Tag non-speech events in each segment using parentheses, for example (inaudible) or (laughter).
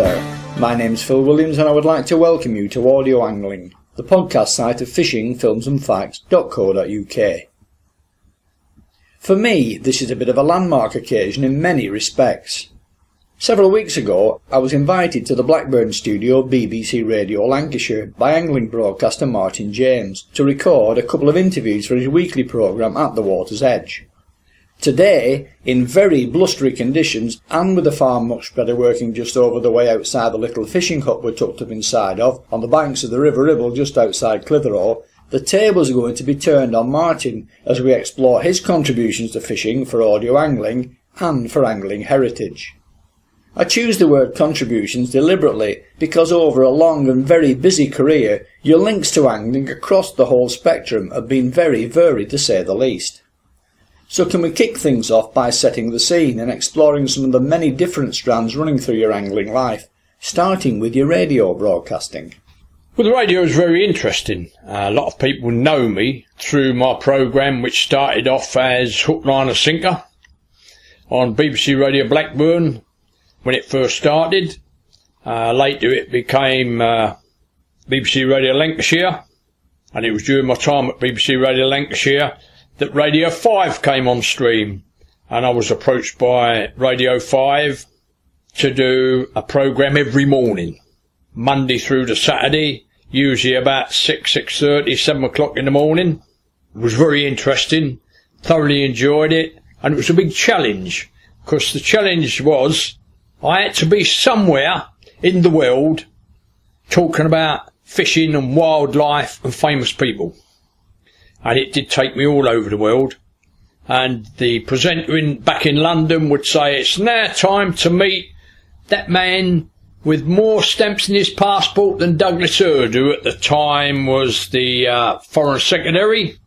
There, my name's Phil Williams and I would like to welcome you to Audio Angling, the podcast site of fishing, films and facts.co.uk. For me, this is a bit of a landmark occasion in many respects. Several weeks ago, I was invited to the Blackburn studio BBC Radio Lancashire by angling broadcaster Martin James to record a couple of interviews for his weekly programme At the Water's Edge. Today, in very blustery conditions and with the farm muck spreader working just over the way outside the little fishing hut we're tucked up inside of, on the banks of the River Ribble just outside Clitheroe, the tables are going to be turned on Martin as we explore his contributions to fishing for audio angling and for angling heritage. I choose the word contributions deliberately because over a long and very busy career, your links to angling across the whole spectrum have been very varied to say the least. So can we kick things off by setting the scene and exploring some of the many different strands running through your angling life, starting with your radio broadcasting? Well, the radio is very interesting. Uh, a lot of people know me through my programme, which started off as Hook, Line and Sinker on BBC Radio Blackburn when it first started. Uh, later it became uh, BBC Radio Lancashire, and it was during my time at BBC Radio Lancashire that Radio 5 came on stream and I was approached by Radio 5 to do a programme every morning, Monday through to Saturday, usually about 6, 6.30, 7 o'clock in the morning. It was very interesting, thoroughly enjoyed it, and it was a big challenge, because the challenge was I had to be somewhere in the world talking about fishing and wildlife and famous people and it did take me all over the world. And the presenter in, back in London would say, it's now time to meet that man with more stamps in his passport than Douglas Hurd, who at the time was the uh, Foreign Secretary.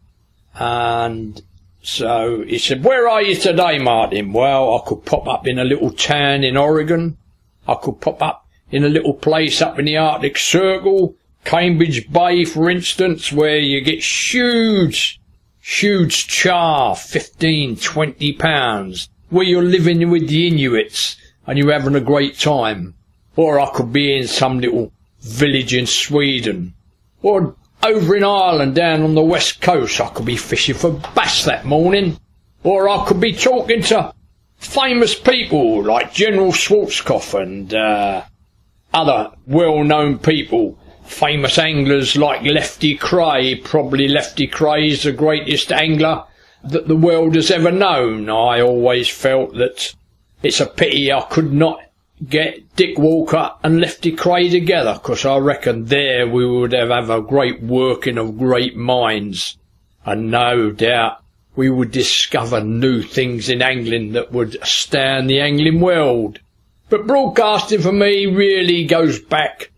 And so he said, where are you today, Martin? Well, I could pop up in a little town in Oregon. I could pop up in a little place up in the Arctic Circle. Cambridge Bay, for instance, where you get huge, huge char, 15, 20 pounds, where you're living with the Inuits and you're having a great time. Or I could be in some little village in Sweden. Or over in Ireland down on the west coast, I could be fishing for bass that morning. Or I could be talking to famous people like General Schwarzkopf and uh, other well-known people famous anglers like Lefty Kreh. Probably Lefty Kreh is the greatest angler that the world has ever known. I always felt that it's a pity I could not get Dick Walker and Lefty Kreh together, because I reckon there we would have, have a great working of great minds. And no doubt we would discover new things in angling that would astound the angling world. But broadcasting for me really goes back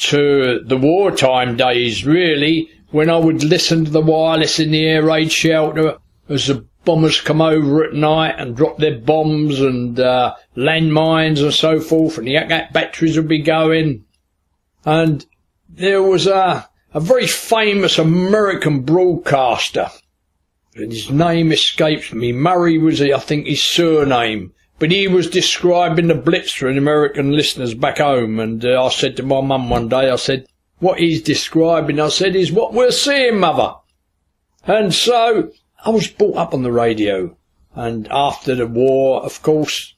to the wartime days, really, when I would listen to the wireless in the air raid shelter as the bombers come over at night and drop their bombs and uh, landmines and so forth, and the AT batteries would be going. And there was a, a very famous American broadcaster. And his name escapes me. Murrow was, I think, his surname but he was describing the Blitz for American listeners back home, and uh, I said to my mum one day, I said, what he's describing, I said, is what we're seeing, mother. And so I was brought up on the radio, and after the war, of course,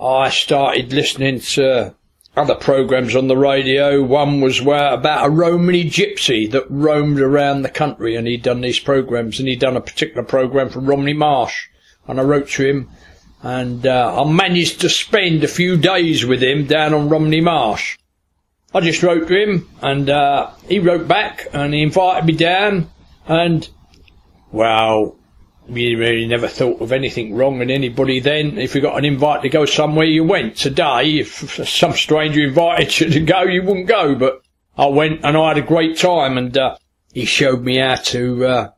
I started listening to other programs on the radio. One was where about a Romany gypsy that roamed around the country, and he'd done these programs, and he'd done a particular program from Romney Marsh, and I wrote to him and uh, I managed to spend a few days with him down on Romney Marsh. I just wrote to him, and uh, he wrote back, and he invited me down, and well, we really never thought of anything wrong in anybody then. If you got an invite to go somewhere, you went. Today, if some stranger invited you to go, you wouldn't go, but I went and I had a great time, and uh, he showed me how to uh,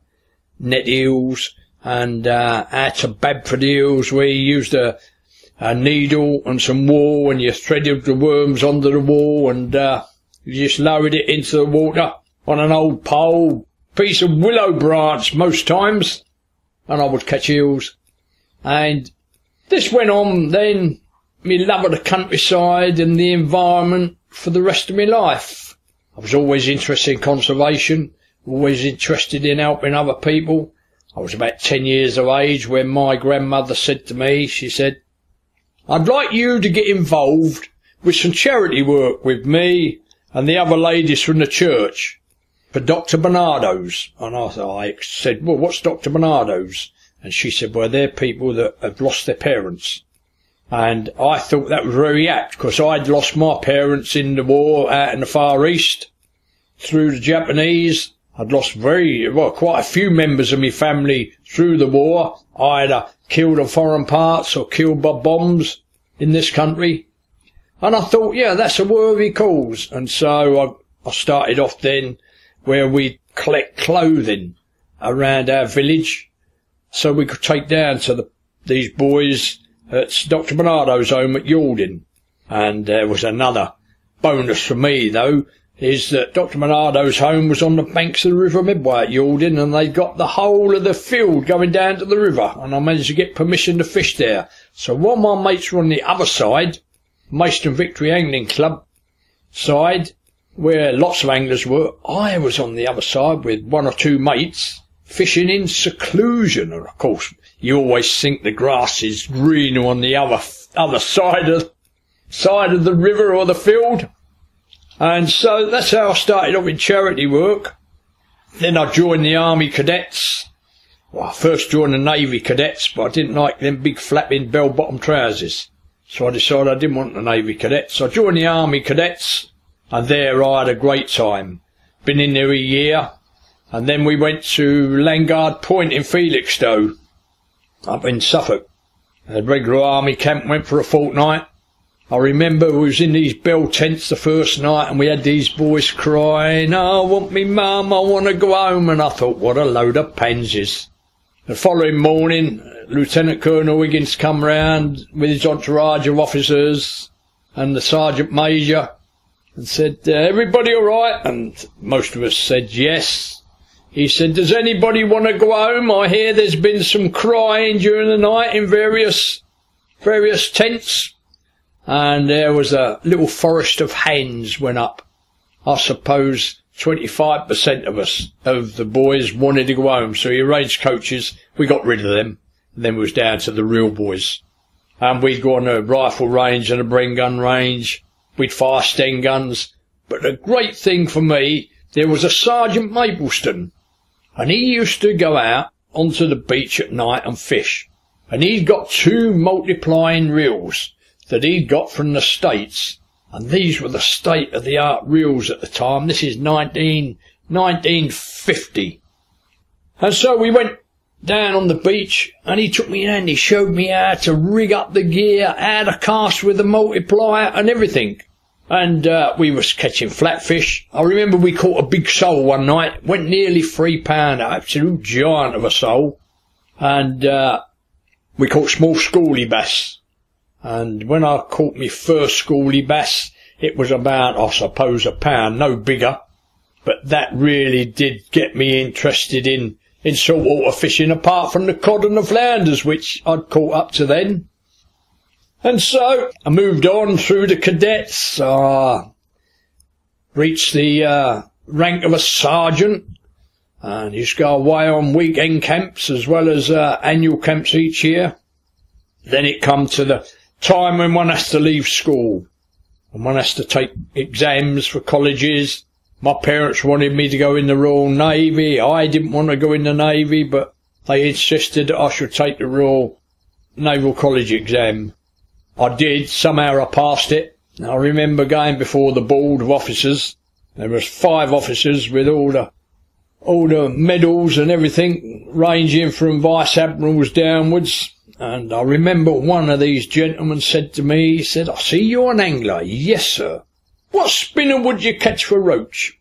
net eels and uh, out to Bedford Eels where used a, a needle and some wool and you threaded the worms under the wool and uh, you just lowered it into the water on an old pole, piece of willow branch most times, and I would catch eels. And this went on then me love of the countryside and the environment for the rest of my life. I was always interested in conservation, always interested in helping other people. I was about ten years of age when my grandmother said to me, she said, I'd like you to get involved with some charity work with me and the other ladies from the church for Dr. Barnardo's. And I, I said, well, what's Dr. Barnardo's? And she said, well, they're people that have lost their parents. And I thought that was very apt because I'd lost my parents in the war out in the Far East through the Japanese. I'd lost very, well, quite a few members of my family through the war, either uh, killed in foreign parts or killed by bombs in this country. And I thought, yeah, that's a worthy cause. And so I, I started off then where we collect clothing around our village so we could take down to the, these boys at Dr. Barnardo's home at Yalding. And there was another bonus for me, though, is that Dr. Barnardo's home was on the banks of the River Medway at Yalding, and they got the whole of the field going down to the river, and I managed to get permission to fish there. So while my mates were on the other side, Maidstone Victory Angling Club side, where lots of anglers were, I was on the other side with one or two mates, fishing in seclusion. And of course, you always think the grass is greener on the other other side of side of the river or the field. And so that's how I started off in charity work. Then I joined the Army Cadets. Well, I first joined the Navy Cadets, but I didn't like them big flapping bell-bottom trousers. So I decided I didn't want the Navy Cadets. So I joined the Army Cadets, and there I had a great time. Been in there a year, and then we went to Landguard Point in Felixstowe, up in Suffolk. The regular army camp went for a fortnight. I remember we was in these bell tents the first night and we had these boys crying, oh, I want me mum, I want to go home. And I thought, what a load of pansies. The following morning, Lieutenant Colonel Higgins come round with his entourage of officers and the Sergeant Major and said, uh, everybody all right? And most of us said yes. He said, does anybody want to go home? I hear there's been some crying during the night in various, various tents and there was a little forest of hens went up. I suppose 25% of us, of the boys, wanted to go home, so he arranged coaches. We got rid of them. And then we was down to the real boys. And we'd go on a rifle range and a Bren gun range. We'd fire Sten guns. But the great thing for me, there was a Sergeant Mapleston. And he used to go out onto the beach at night and fish. And he'd got two multiplying reels that he'd got from the States, and these were the state of the art reels at the time. This is 19, 1950. And so we went down on the beach and he took me in and he showed me how to rig up the gear, how to cast with the multiplier and everything. And uh, we was catching flatfish. I remember we caught a big sole one night, went nearly three pound, absolute giant of a sole. And uh, we caught small schoolie bass. And when I caught me first schoolie bass, it was about, I suppose, a pound, no bigger. But that really did get me interested in, in saltwater fishing apart from the cod and the flounders, which I'd caught up to then. And so I moved on through the cadets, uh, reached the uh, rank of a sergeant, and used to go away on weekend camps as well as uh, annual camps each year. Then it come to the time when one has to leave school and one has to take exams for colleges. My parents wanted me to go in the Royal Navy. I didn't want to go in the Navy, but they insisted that I should take the Royal Naval College exam. I did. Somehow I passed it. I remember going before the board of officers. There was five officers with all the all the medals and everything, ranging from vice admirals downwards. And I remember one of these gentlemen said to me, he said, I see you're an angler. Yes, sir. What spinner would you catch for roach?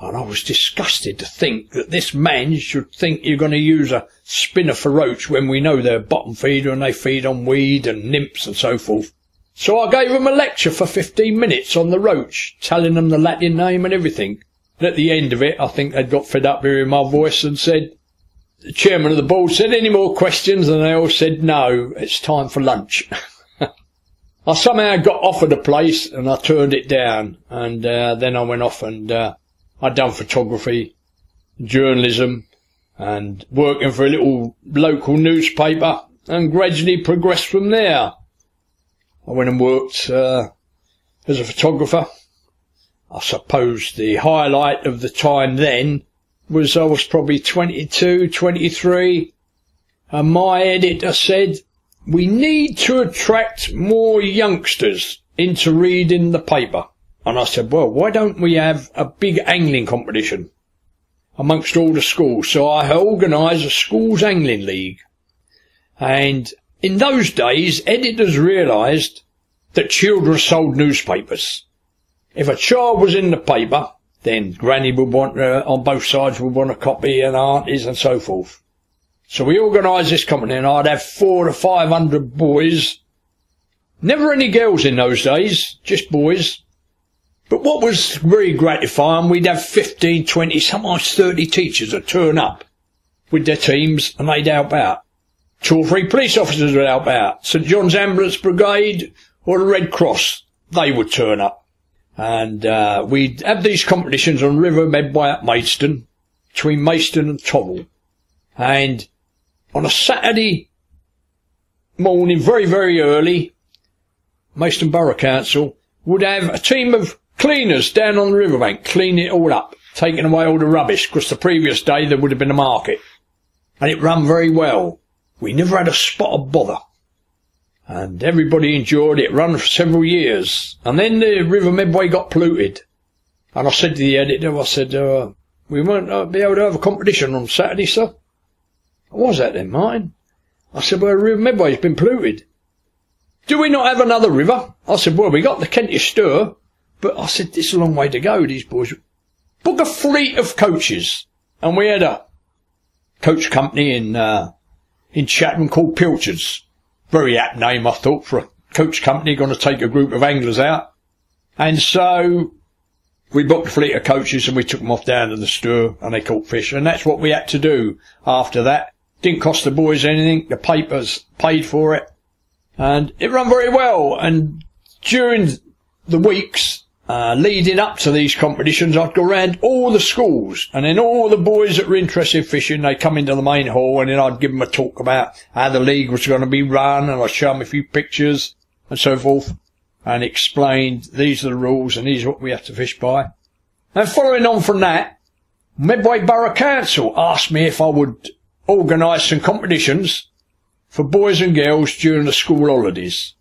And I was disgusted to think that this man should think you're going to use a spinner for roach when we know they're bottom feeder and they feed on weed and nymphs and so forth. So I gave them a lecture for 15 minutes on the roach, telling them the Latin name and everything. And at the end of it, I think they'd got fed up hearing my voice and said, the chairman of the board said, any more questions? And they all said, no, it's time for lunch. (laughs) I somehow got offered a place and I turned it down. And uh, then I went off and uh, I'd done photography, journalism, and working for a little local newspaper and gradually progressed from there. I went and worked uh, as a photographer. I suppose the highlight of the time then was I was probably 22, 23, and my editor said, we need to attract more youngsters into reading the paper. And I said, well, why don't we have a big angling competition amongst all the schools? So I organised a schools angling league. And in those days, editors realised that children sold newspapers. If a child was in the paper, then Granny would want, uh, on both sides would want a copy and aunties and so forth. So we organised this company and I'd have four to five hundred boys. Never any girls in those days, just boys. But what was very gratifying, we'd have 15, 20, sometimes 30 teachers that turn up with their teams and they'd help out. Two or three police officers would help out. St John's Ambulance Brigade or the Red Cross, they would turn up. And uh, we'd have these competitions on River Medway at Maidstone, between Maidstone and Toddle. And on a Saturday morning, very, very early, Maidstone Borough Council would have a team of cleaners down on the riverbank cleaning it all up, taking away all the rubbish, because the previous day there would have been a market. And it ran very well. We never had a spot of bother. And everybody enjoyed it. Run for several years. And then the River Medway got polluted. And I said to the editor, I said, uh, we won't uh, be able to have a competition on Saturday, sir. What was that then, Martin? I said, well, the River Medway's been polluted. Do we not have another river? I said, well, we got the Kentish Stour, but I said, it's a long way to go, these boys. Book a fleet of coaches. And we had a coach company in, uh, in Chatham called Pilchards. Very apt name, I thought, for a coach company going to take a group of anglers out. And so we booked a fleet of coaches and we took them off down to the Stour and they caught fish. And that's what we had to do after that. Didn't cost the boys anything. The papers paid for it. And it ran very well. And during the weeks uh, leading up to these competitions, I'd go around all the schools. And then all the boys that were interested in fishing, they'd come into the main hall and then I'd give them a talk about how the league was going to be run. And I'd show them a few pictures and so forth. And explained these are the rules and these are what we have to fish by. And following on from that, Medway Borough Council asked me if I would organise some competitions for boys and girls during the school holidays.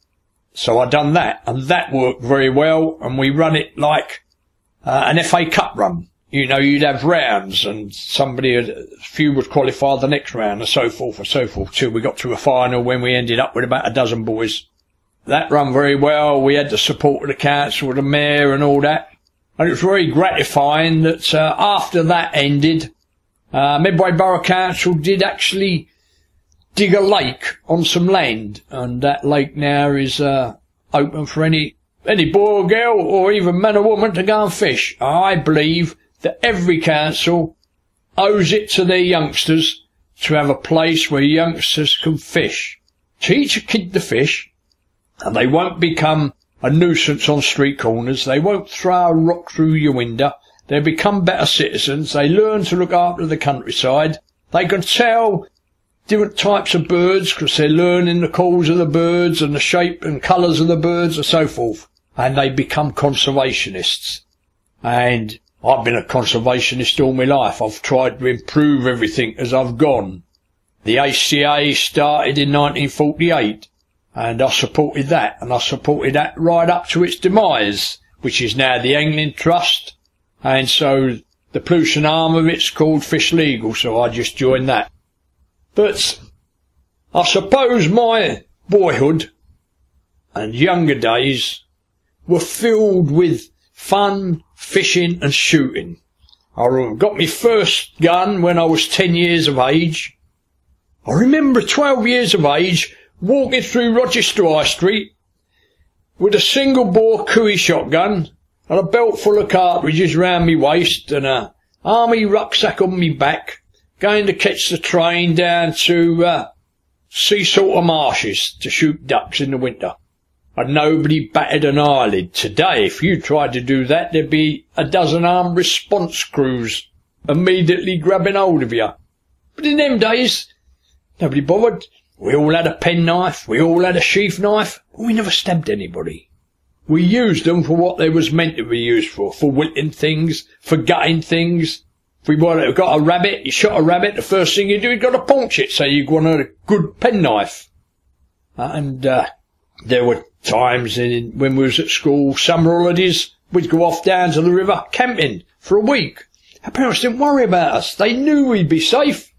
So I done that, and that worked very well, and we run it like uh, an FA Cup run. You know, you'd have rounds, and somebody, a few would qualify the next round, and so forth and so forth, till we got to a final when we ended up with about a dozen boys. That run very well. We had the support of the council, the mayor, and all that. And it was very gratifying that uh, after that ended, uh, Medway Borough Council did actually dig a lake on some land, and that lake now is uh, open for any any boy or girl, or even man or woman, to go and fish. I believe that every council owes it to their youngsters to have a place where youngsters can fish. Teach a kid to fish, and they won't become a nuisance on street corners. They won't throw a rock through your window. They become better citizens. They learn to look after the countryside. They can tell different types of birds because they're learning the calls of the birds and the shape and colours of the birds and so forth. And they become conservationists. And I've been a conservationist all my life. I've tried to improve everything as I've gone. The ACA started in 1948 and I supported that, and I supported that right up to its demise, which is now the Angling Trust, and so the pollution arm of it's called Fish Legal, so I just joined that. But I suppose my boyhood and younger days were filled with fun, fishing and shooting. I got my first gun when I was 10 years of age. I remember 12 years of age walking through Rochester High Street with a single bore Cooey shotgun and a belt full of cartridges round me waist and a army rucksack on me back, going to catch the train down to uh, Seasalter Marshes to shoot ducks in the winter. and nobody batted an eyelid. Today, if you tried to do that, there'd be a dozen armed response crews immediately grabbing hold of you. But in them days, nobody bothered. We all had a penknife, we all had a sheath knife, but we never stabbed anybody. We used them for what they was meant to be used for, for wilting things, for gutting things. If we wanted, got a rabbit, you shot a rabbit, the first thing you do is got to paunch it, so you wanted a good penknife. And, uh, there were times in, when we was at school, summer holidays, we'd go off down to the river camping for a week. Our parents didn't worry about us. They knew we'd be safe.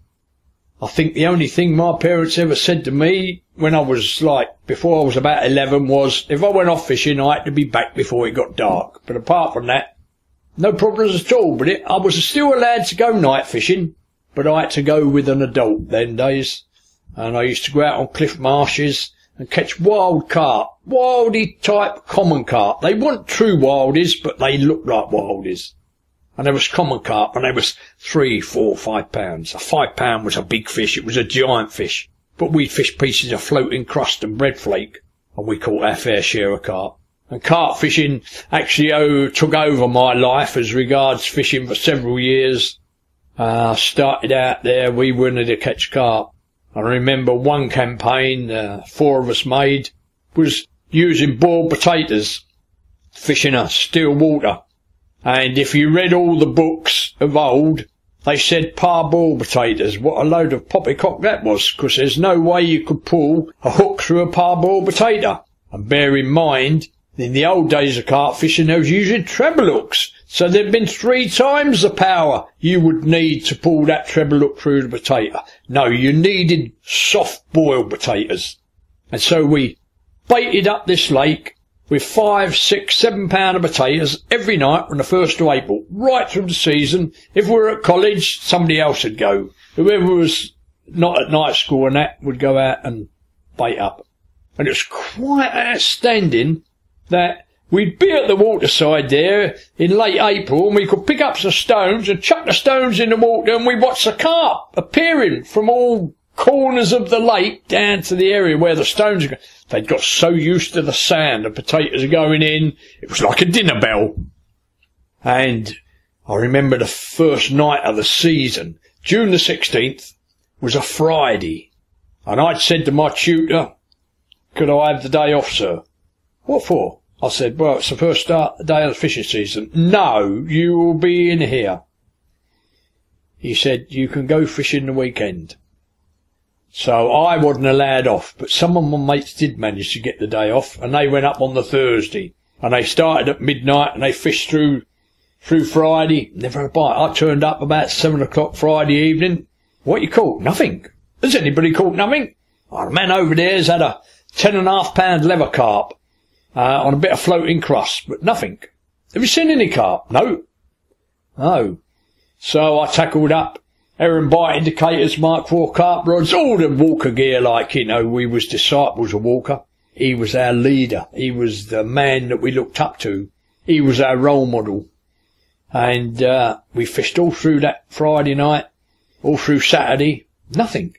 I think the only thing my parents ever said to me when I was like, before I was about 11 was, if I went off fishing, I had to be back before it got dark. But apart from that, no problems at all with it. I was still allowed to go night fishing, but I had to go with an adult then days. And I used to go out on Cliffe marshes and catch wild carp, wildy type common carp. They weren't true wildies, but they looked like wildies and there was common carp, and they was three, four, five pounds. A five pound was a big fish, it was a giant fish. But we'd fish pieces of floating crust and bread flake, and we caught our fair share of carp. And carp fishing actually took over my life as regards fishing for several years. Uh, started out there, we wanted to catch carp. I remember one campaign, uh, four of us made, was using boiled potatoes, fishing a still water. And if you read all the books of old, they said parboiled potatoes. What a load of poppycock that was, because there's no way you could pull a hook through a parboiled potato. And bear in mind, in the old days of carp fishing, there was using treble hooks. So there'd been three times the power you would need to pull that treble hook through the potato. No, you needed soft boiled potatoes. And so we baited up this lake with five, six, seven pound of potatoes every night from the first of April, right through the season. If we were at college, somebody else would go. Whoever was not at night school and that would go out and bait up. And it was quite outstanding that we'd be at the waterside there in late April and we could pick up some stones and chuck the stones in the water and we'd watch the carp appearing from all corners of the lake down to the area where the stones are. They'd got so used to the sound of potatoes going in, it was like a dinner bell. And I remember the first night of the season, June the 16th, was a Friday. And I'd said to my tutor, could I have the day off, sir? What for? I said, well, it's the first start, day of the fishing season. No, you will be in here. He said, you can go fishing the weekend. So I wasn't allowed off, but some of my mates did manage to get the day off, and they went up on the Thursday, and they started at midnight, and they fished through through Friday. Never a bite. I turned up about seven o'clock Friday evening. What you caught? Nothing. Has anybody caught nothing? Oh, the man over there's had a ten and a half pound leather carp uh, on a bit of floating crust, but nothing. Have you seen any carp? No. No. So I tackled up Heron bite indicators, Mark IV carp rods, all the Walker gear like, you know, we was disciples of Walker. He was our leader. He was the man that we looked up to. He was our role model. And, uh, we fished all through that Friday night, all through Saturday. Nothing.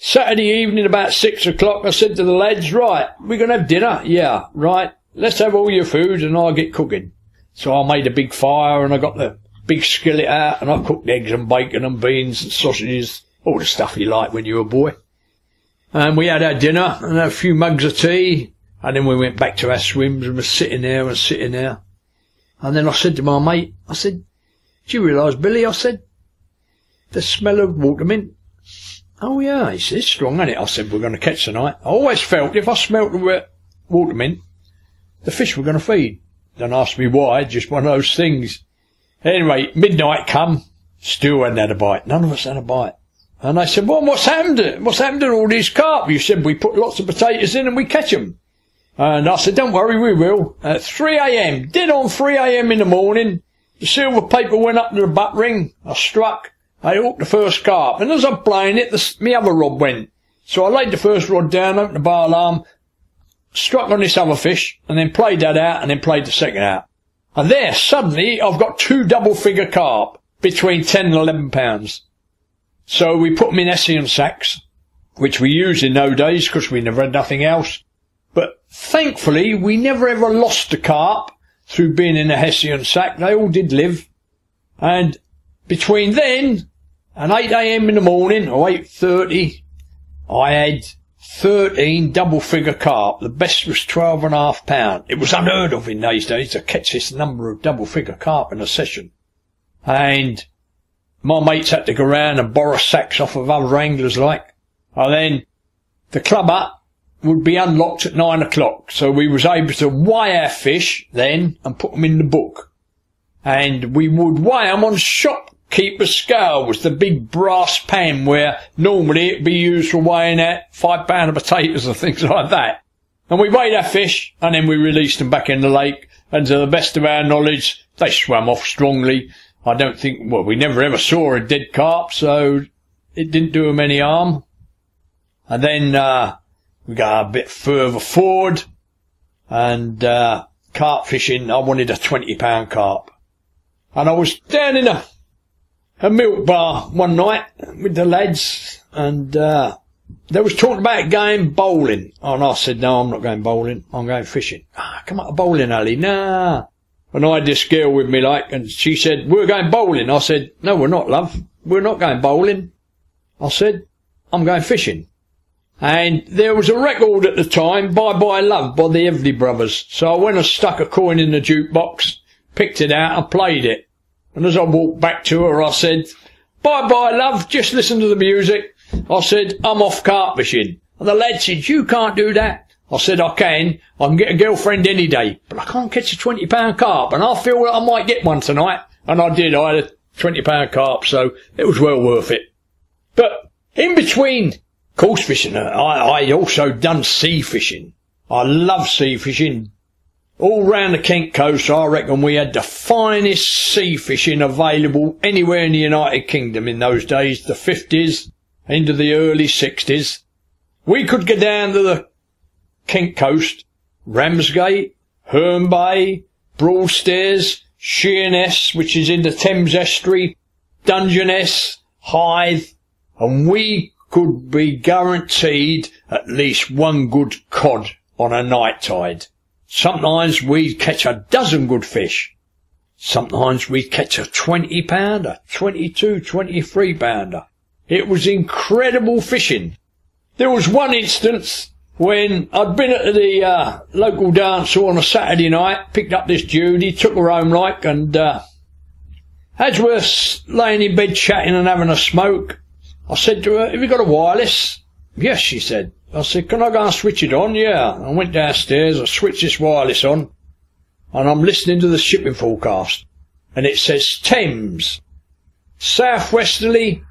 Saturday evening about six o'clock, I said to the lads, right, we're going to have dinner. Yeah, right. Let's have all your food and I'll get cooking. So I made a big fire and I got the big skillet out and I cooked eggs and bacon and beans and sausages, all the stuff you like when you're a boy. And we had our dinner and a few mugs of tea and then we went back to our swims and were sitting there and sitting there. And then I said to my mate, I said, do you realise, Billy, I said, the smell of water mint? Oh yeah, said, it's strong, ain't it? I said, we're going to catch tonight. I always felt if I smelt the water mint, the fish were going to feed. Don't ask me why, just one of those things. Anyway, midnight come, still hadn't had a bite. None of us had a bite. And I said, well, what's happened? What's happened to all these carp? You said we put lots of potatoes in and we catch them. And I said, don't worry, we will. At 3am, dead on 3am in the morning, the silver paper went up to the butt ring. I struck. I hooked the first carp. And as I'm playing it, the, my other rod went. So I laid the first rod down, opened the bar alarm, struck on this other fish, and then played that out, and then played the second out. And there, suddenly, I've got two double figure carp between 10 and 11 pounds. So we put them in Hessian sacks, which we used in those days because we never had nothing else. But thankfully, we never ever lost a carp through being in a Hessian sack. They all did live. And between then and 8am in the morning or 8.30, I had 13 double figure carp. The best was 12 and a half pound. It was unheard of in those days to catch this number of double figure carp in a session. And my mates had to go round and borrow sacks off of other anglers like. And then the club up would be unlocked at nine o'clock. So we was able to weigh our fish then and put them in the book. And we would weigh them on shopkeeper's scale was the big brass pan where normally it'd be used for weighing out five pound of potatoes and (laughs) things like that. And we weighed our fish and then we released them back in the lake. And to the best of our knowledge, they swam off strongly. I don't think, well, we never ever saw a dead carp, so it didn't do them any harm. And then, uh, we got a bit further forward and, uh, carp fishing. I wanted a 20 pound carp. And I was down in a, a milk bar one night with the lads and, uh, they was talking about going bowling. And I said, no, I'm not going bowling. I'm going fishing. Ah, come up on, bowling alley. Nah. And I had this girl with me like, and she said, we're going bowling. I said, no, we're not, love. We're not going bowling. I said, I'm going fishing. And there was a record at the time, Bye Bye Love by the Everly Brothers. So I went and stuck a coin in the jukebox, picked it out and played it. And as I walked back to her, I said, Bye Bye Love, just listen to the music. I said, I'm off carp fishing. And the lad said, you can't do that. I said I can. I can get a girlfriend any day, but I can't catch a twenty pound carp, and I feel that I might get one tonight. And I did. I had a twenty pound carp, so it was well worth it. But in between course fishing, I, I also done sea fishing. I love sea fishing. All round the Kent coast, I reckon we had the finest sea fishing available anywhere in the United Kingdom in those days, the 50s into the early 60s. We could go down to the Kent Coast, Ramsgate, Herne Bay, Broadstairs, Sheerness, which is in the Thames estuary, Dungeness, Hythe, and we could be guaranteed at least one good cod on a night tide. Sometimes we'd catch a dozen good fish. Sometimes we'd catch a 20 pounder, 22, 23 pounder. It was incredible fishing. There was one instance when I'd been at the uh, local dance hall on a Saturday night, picked up this Judy, took her home like, and uh, as we're laying in bed chatting and having a smoke, I said to her, have you got a wireless? Yes, she said. I said, can I go and switch it on? Yeah. I went downstairs, I switched this wireless on, and I'm listening to the shipping forecast. And it says Thames, southwesterly,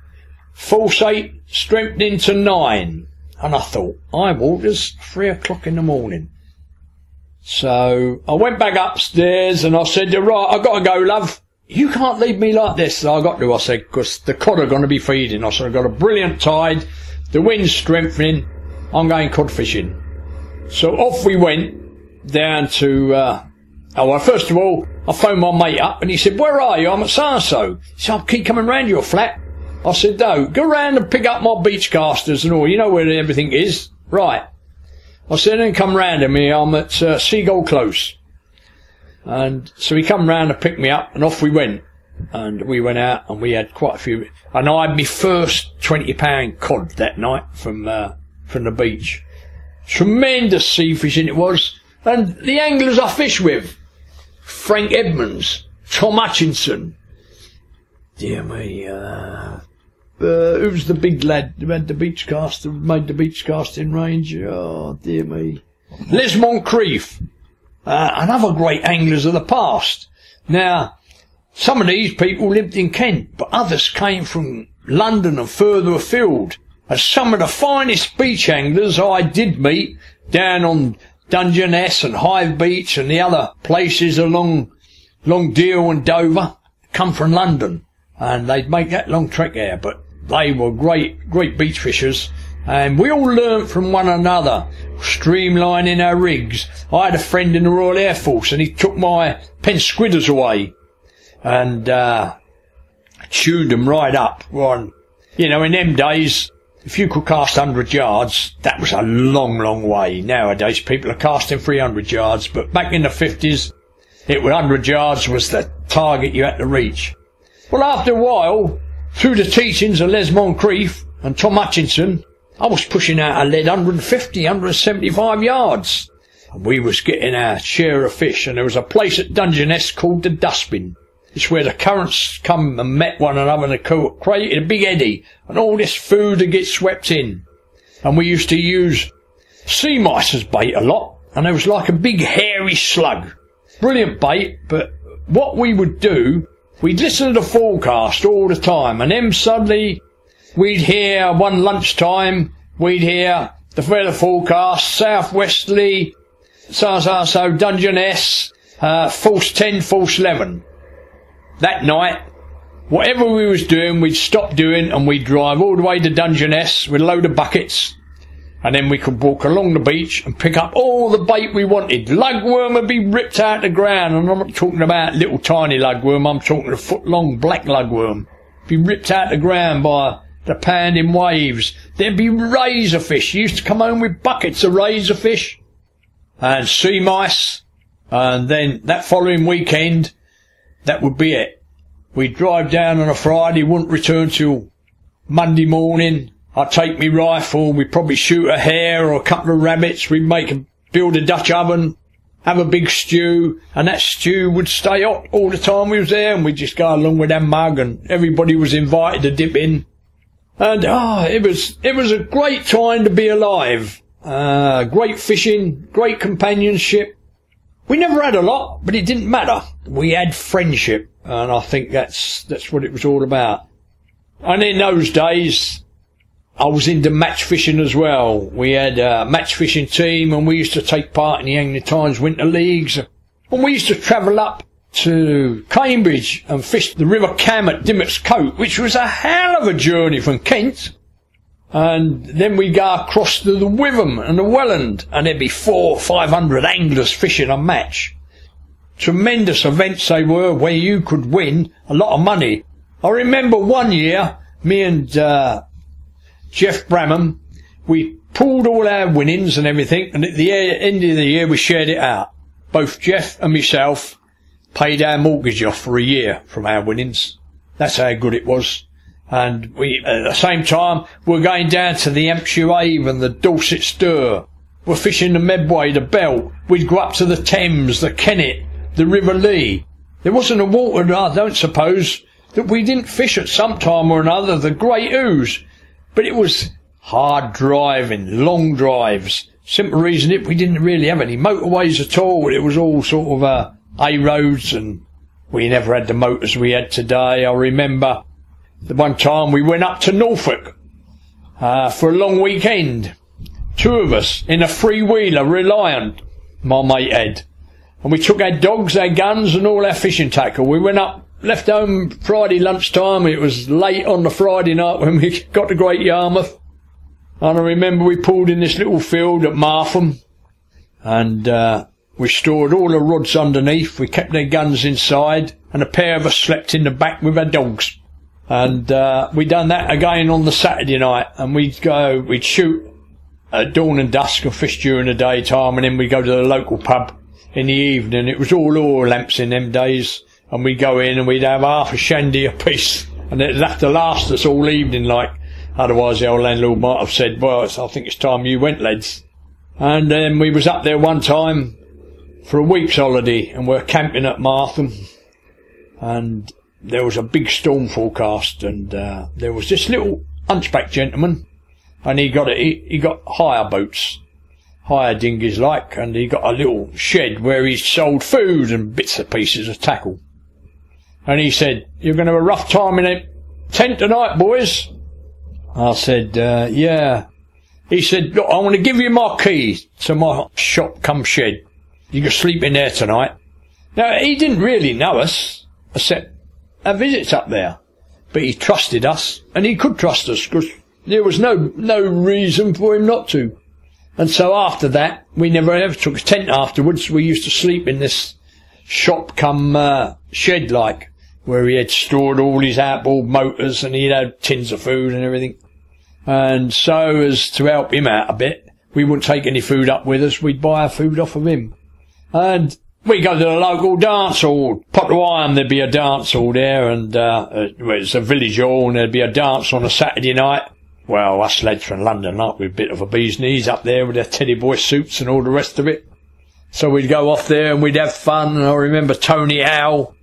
force 8, strengthening to 9. And I thought, I waters, three o'clock in the morning. So I went back upstairs and I said, You're right, I've got to go, love. You can't leave me like this. So I got to, I said, because the cod are going to be feeding. I've got a brilliant tide. The wind's strengthening. I'm going cod fishing. So off we went down to, uh, oh, well, first of all, I phoned my mate up and he said, where are you? I'm at so-and-so. He said, I keep coming round your flat. I said, no, go round and pick up my beach casters and all. You know where everything is. Right. I said, then come round to me. I'm at uh, Seagull Close. And so he come round and picked me up and off we went. And we went out and we had quite a few. And I had my first £20 cod that night from, uh, from the beach. Tremendous sea fishing it was. And the anglers I fish with, Frank Edmonds, Tom Hutchinson, dear me, uh, uh, who's the big lad who had the beach cast, made the beach casting range? Oh, dear me. Les Moncrieff, uh, and other great anglers of the past. Now, some of these people lived in Kent, but others came from London and further afield. And some of the finest beach anglers I did meet down on Dungeness and Hythe Beach and the other places along, along Deal and Dover come from London. And they'd make that long trek there, but they were great, great beach fishers, and we all learnt from one another, streamlining our rigs. I had a friend in the Royal Air Force, and he took my Penn Squidders away, and uh, tuned them right up. One, you know, in them days, if you could cast 100 yards, that was a long, long way. Nowadays, people are casting 300 yards, but back in the 50s, it was 100 yards was the target you had to reach. Well, after a while, through the teachings of Les Moncrieff and Tom Hutchinson, I was pushing out a lead 150, 175 yards. And we was getting our share of fish, and there was a place at Dungeness called the Dustbin. It's where the currents come and met one another and created a big eddy and all this food would get swept in. And we used to use sea mice as bait a lot and it was like a big hairy slug. Brilliant bait, but what we would do, we'd listen to the forecast all the time and then suddenly we'd hear one lunchtime, we'd hear the weather forecast, southwesterly, so so so Dungeness, uh, force 10, force 11 that night, whatever we was doing, we'd stop doing and we'd drive all the way to Dungeness with a load of buckets. And then we could walk along the beach and pick up all the bait we wanted. Lugworm would be ripped out the ground, and I'm not talking about little tiny lugworm, I'm talking a foot long black lugworm. Be ripped out of the ground by the pounding waves. There'd be razorfish. You used to come home with buckets of razorfish and sea mice. And then that following weekend, that would be it. We'd drive down on a Friday, wouldn't return till Monday morning. I'd take me rifle, we'd probably shoot a hare or a couple of rabbits, we'd make a, build a Dutch oven, have a big stew, and that stew would stay hot all the time we was there, and we'd just go along with that mug, and everybody was invited to dip in. And ah, oh, it was it was a great time to be alive. Uh, great fishing, great companionship, we never had a lot, but it didn't matter. We had friendship, and I think that's that's what it was all about. And in those days, I was into match fishing as well. We had a match fishing team, and we used to take part in the Anglia Times Winter Leagues. And we used to travel up to Cambridge and fish the River Cam at Dimmock's Cote, which was a hell of a journey from Kent. And then we go across to the Witham and the Welland, and there'd be four, five hundred anglers fishing a match. Tremendous events they were, where you could win a lot of money. I remember one year, me and uh, Jeff Bramham, we pulled all our winnings and everything, and at the end of the year we shared it out. Both Jeff and myself paid our mortgage off for a year from our winnings. That's how good it was. And we, at the same time, we're going down to the Hampshire Avon, the Dorset Stour. We're fishing the Medway, the Beult. We'd go up to the Thames, the Kennet, the River Lee. There wasn't a water, I don't suppose, that we didn't fish at some time or another, the Great Ouse. But it was hard driving, long drives. Simple reason it, we didn't really have any motorways at all. It was all sort of, uh, A roads and we never had the motors we had today. I remember the one time we went up to Norfolk uh, for a long weekend. Two of us in a three wheeler, Reliant, my mate Ed. And we took our dogs, our guns, and all our fishing tackle. We went up, left home Friday lunchtime. It was late on the Friday night when we (laughs) got to Great Yarmouth. And I remember we pulled in this little field at Martham. And uh, we stored all the rods underneath. We kept their guns inside. And a pair of us slept in the back with our dogs. And uh, we done that again on the Saturday night, and we'd go, we'd shoot at dawn and dusk and fish during the daytime, and then we'd go to the local pub in the evening. It was all oil lamps in them days, and we'd go in and we'd have half a shandy apiece, and it'd have to last us all evening, like. Otherwise, the old landlord might have said, "Well, I think it's time you went, lads." And then we was up there one time for a week's holiday, and we're camping at Martham, and there was a big storm forecast, and uh, there was this little hunchback gentleman, and he got a, he, he got hire boats, hire dinghies like, and he got a little shed where he sold food and bits and pieces of tackle. And he said, "You're going to have a rough time in a tent tonight, boys." I said, uh, "Yeah." He said, "Look, I want to give you my key to my shop, come shed. You can sleep in there tonight." Now he didn't really know us, except our visits up there. But he trusted us, and he could trust us, because there was no, no reason for him not to. And so after that, we never ever took a tent afterwards. We used to sleep in this shop come uh, shed like, where he had stored all his outboard motors and he had tins of food and everything. And so as to help him out a bit, we wouldn't take any food up with us. We'd buy our food off of him. And we go to the local dance hall, Potterwine, there'd be a dance hall there, and uh, it's a village hall, and there'd be a dance on a Saturday night. Well, us lads from London, aren't we? A bit of a bee's knees up there with their teddy boy suits and all the rest of it. So we'd go off there and we'd have fun. And I remember Tony Howe.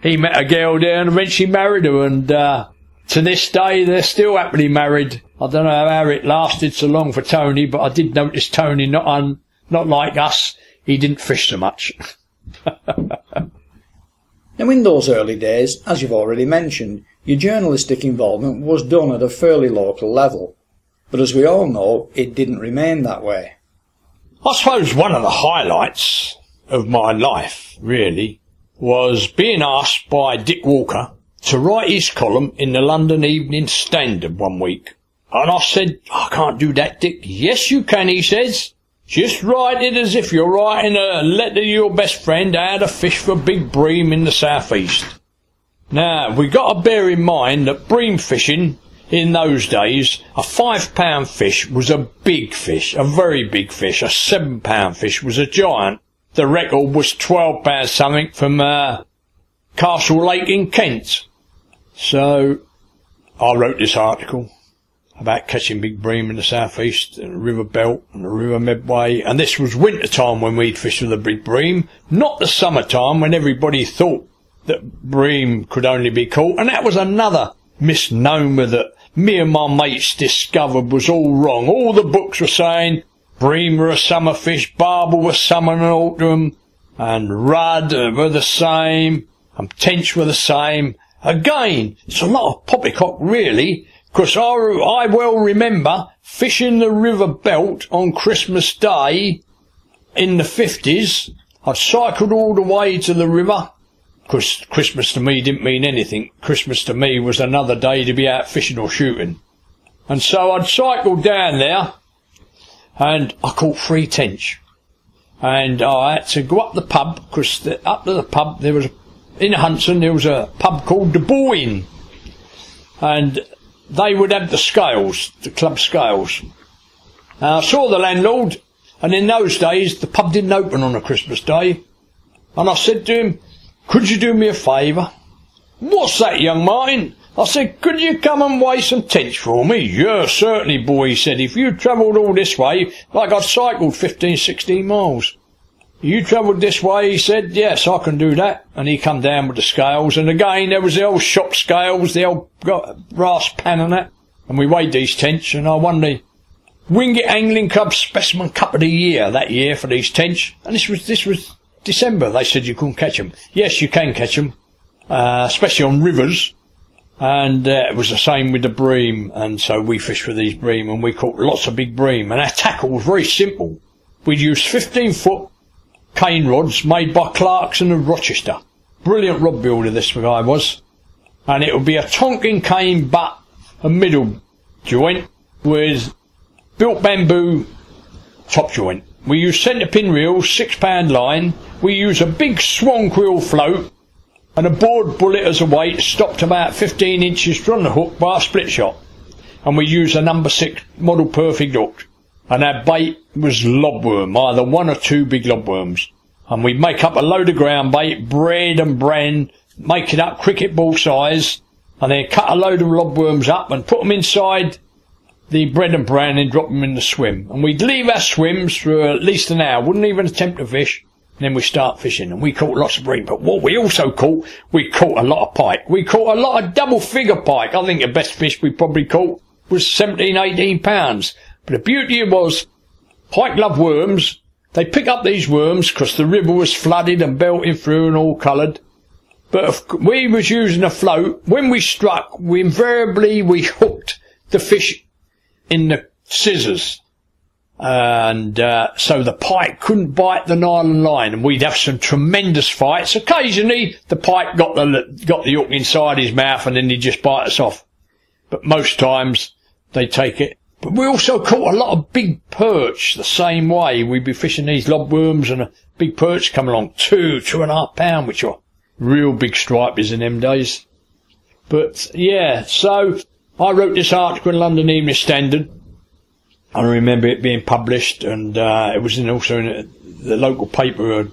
He met a girl there and eventually married her. And uh, to this day, they're still happily married. I don't know how it lasted so long for Tony, but I did notice Tony not un, not like us. He didn't fish so much. (laughs) now, in those early days, as you've already mentioned, your journalistic involvement was done at a fairly local level. But as we all know, it didn't remain that way. I suppose one of the highlights of my life, really, was being asked by Dick Walker to write his column in the London Evening Standard one week. And I said, I can't do that, Dick. Yes, you can, he says. Just write it as if you're writing a letter to your best friend how to fish for big bream in the southeast. Now, we got to bear in mind that bream fishing in those days, a five pound fish was a big fish, a very big fish. A seven pound fish was a giant. The record was twelve pounds something from uh, Castle Lake in Kent. So I wrote this article about catching big bream in the southeast and the river Beult and the river Medway. And this was winter time when we'd fish with the big bream, not the summer time when everybody thought that bream could only be caught. And that was another misnomer that me and my mates discovered was all wrong. All the books were saying bream were a summer fish, barbel were summer and autumn, and rudd were the same, and tench were the same. Again, it's a lot of poppycock really, because I, I well remember fishing the river Beult on Christmas Day in the 50s. I cycled all the way to the river, because Christmas to me didn't mean anything. Christmas to me was another day to be out fishing or shooting. And so I'd cycled down there, and I caught three tench. And I had to go up the pub, because up to the pub there was, in Hunton there was a pub called the Boyne. And they would have the scales, the club scales. Now I saw the landlord, and in those days the pub didn't open on a Christmas day. And I said to him, could you do me a favour? What's that, young mine? I said, could you come and weigh some tench for me? Yes, certainly, boy, he said. If you travelled all this way, like I'd cycled 15, 16 miles. You travelled this way, he said. Yes, I can do that. And he come down with the scales, and again there was the old shop scales, the old brass pan and that. And we weighed these tench, and I won the Wingate Angling Club Specimen Cup of the Year that year for these tench. And this was, this was December. They said you couldn't catch them. Yes, you can catch them, uh, especially on rivers. And uh, it was the same with the bream, and so we fished for these bream, and we caught lots of big bream. And our tackle was very simple. We'd use 15 foot cane rods made by Clarkson of Rochester. Brilliant rod builder this guy was. And it would be a Tonkin cane butt, a middle joint with built bamboo top joint. We use centre pin reels, six pound line. We use a big swan quill float and a bored bullet as a weight stopped about 15 inches from the hook by a split shot. And we use a number six model perfect hook. And our bait was lobworm, either one or two big lobworms. And we'd make up a load of ground bait, bread and bran, make it up cricket ball size, and then cut a load of lobworms up and put them inside the bread and bran and drop them in the swim. And we'd leave our swims for at least an hour, wouldn't even attempt to fish. And then we start fishing and we caught lots of bream. But what we also caught, we caught a lot of pike. We caught a lot of double figure pike. I think the best fish we probably caught was 17, 18 pounds. But the beauty was, pike love worms. They pick up these worms because the river was flooded and belting through and all coloured. But if we was using a float, when we struck, we invariably we hooked the fish in the scissors. And uh, so the pike couldn't bite the nylon line, and we'd have some tremendous fights. Occasionally, the pike got the got the hook inside his mouth, and then he'd just bite us off. But most times, they take it. We also caught a lot of big perch the same way. We'd be fishing these lobworms, and a big perch come along, two, two and a half pound, which were real big stripers in them days. But yeah, so I wrote this article in London Evening Standard. I remember it being published, and uh, it was in also in the local paper had